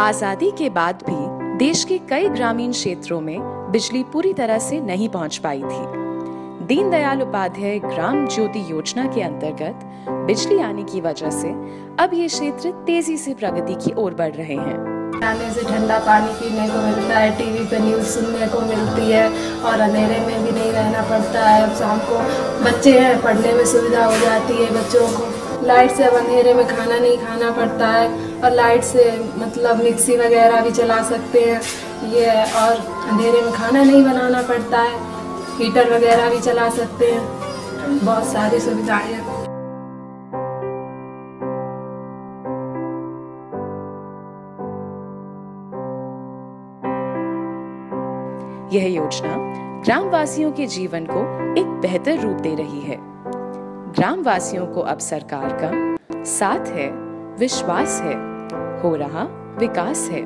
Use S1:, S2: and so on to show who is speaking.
S1: आज़ादी के बाद भी देश के कई ग्रामीण क्षेत्रों में बिजली पूरी तरह से नहीं पहुँच पाई थी। दीनदयाल उपाध्याय ग्राम ज्योति योजना के अंतर्गत बिजली आने की वजह से अब ये क्षेत्र तेज़ी से प्रगति की ओर बढ़ रहे हैं।
S2: आने से ठंडा पानी पीने को मिलता है, टीवी पे न्यूज़ सुनने को मिलती है और अंधेरे में भी नहीं रहना पड़ता है। शाम को बच्चे हैं, पढ़ने में सुविधा हो जाती है बच्चों को। लाइट से अब अंधेरे में खाना नहीं खाना पड़ता है और लाइट से मतलब मिक्सी वगैरह भी चला सकते हैं। ये और अंधेरे में खाना नहीं बनाना पड़ता है। हीटर वगैरह भी चला सकते हैं। बहुत सारी सुविधाएँ हैं।
S1: यह योजना ग्रामवासियों के जीवन को एक बेहतर रूप दे रही है। ग्रामवासियों को अब सरकार का साथ है विश्वास है हो रहा विकास है।